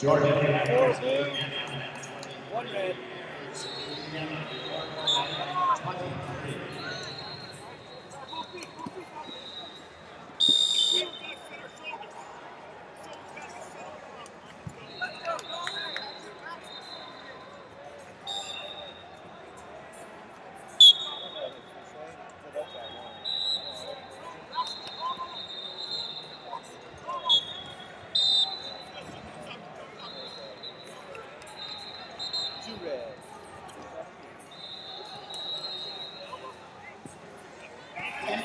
Jordan. Blue, one red.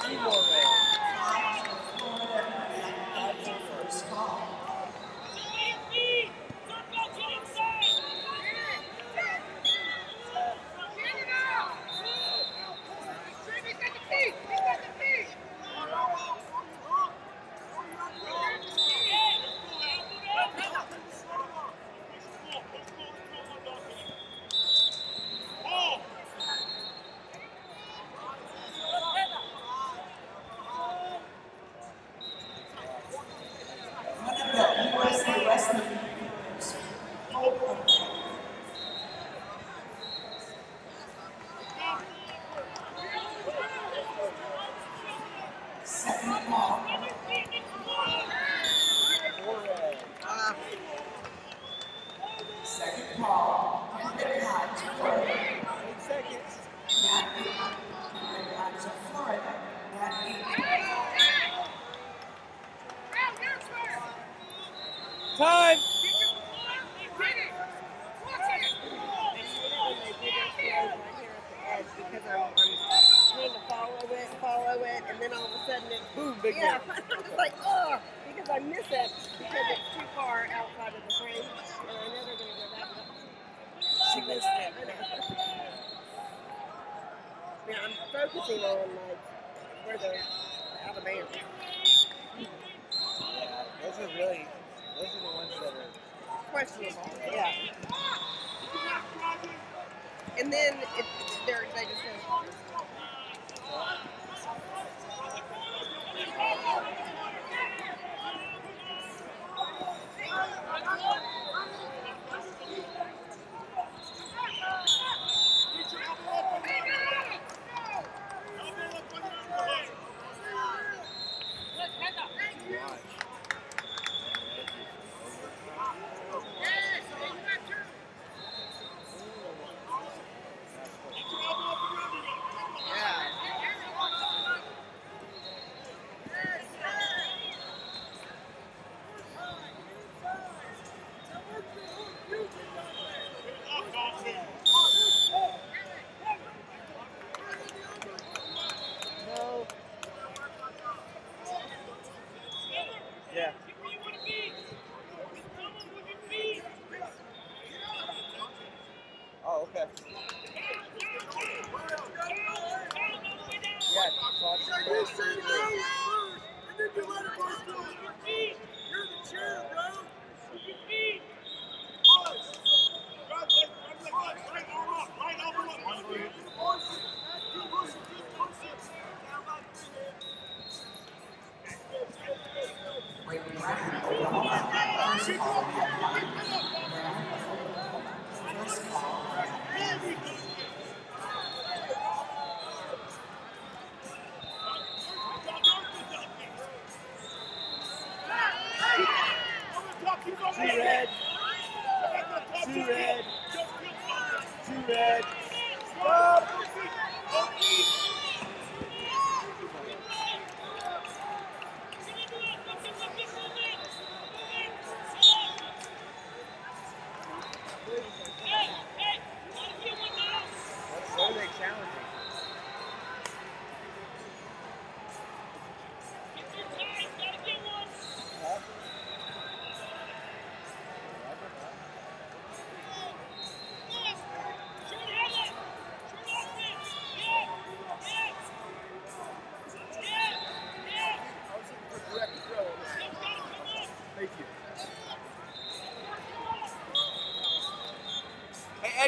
Three more red. One of the USA Wrestling Second call. Four red. Second call. Undercut to Florida. Eight seconds. That eight. Undercut to Florida. That eight. Time. Because I'm, I'm trying to follow it, follow it, and then all of a sudden it Boom, big yeah, one. I was like, oh, because I miss it because it's too far outside of the frame, and I know they're gonna go that way. She missed it. Yeah, I'm focusing on like where they're out of bounds. Yeah, those are really, those are the ones that are. Questionable. Yeah. And then if they're they just say, okay. Yeah, so I just Brayton Brown, Oklahoma. First call. First call. Two red. Two red. Two red. Stop.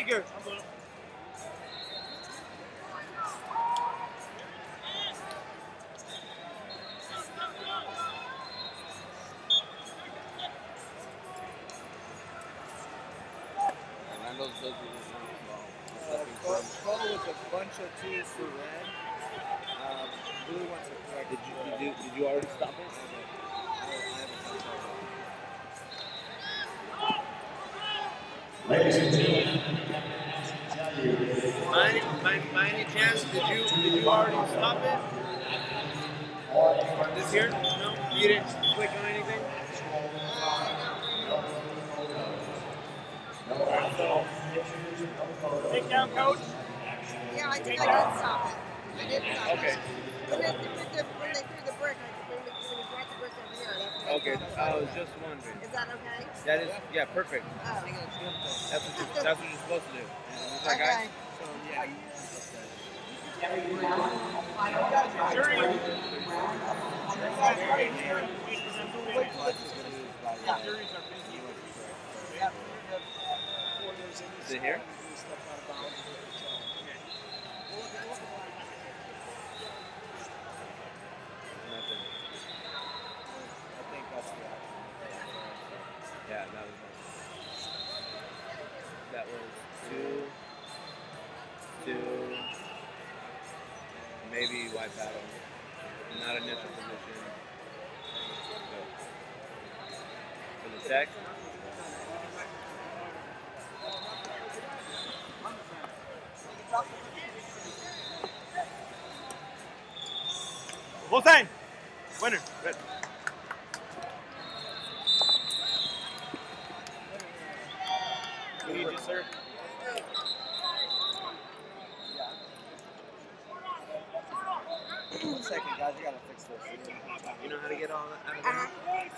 Tiger. Cole, was a bunch of to red. Blue wants to. Did you, did you, did you already stop it? Ladies and gentlemen, By any, by, by any chance, did you did you already stop it? This here? No, you didn't click on anything. Take down, coach. Yeah, I think I did stop it. I did stop Okay. it. When they, when when they threw the brick, I, when, they, when they brought the brick over here, that's when I Okay. I was just wondering. Is that okay? That is, yeah, perfect. Oh. That's what you, that's what you're supposed to do. Is that Okay. guy? So yeah, you Is it here? Nothing. I think that's the Yeah, that was two, two, maybe wipe battle, not initial position. For the tech. Full time. Winner. We need you, sir. One second, guys. I gotta fix this. You know how to get all that out of Uh-huh. there?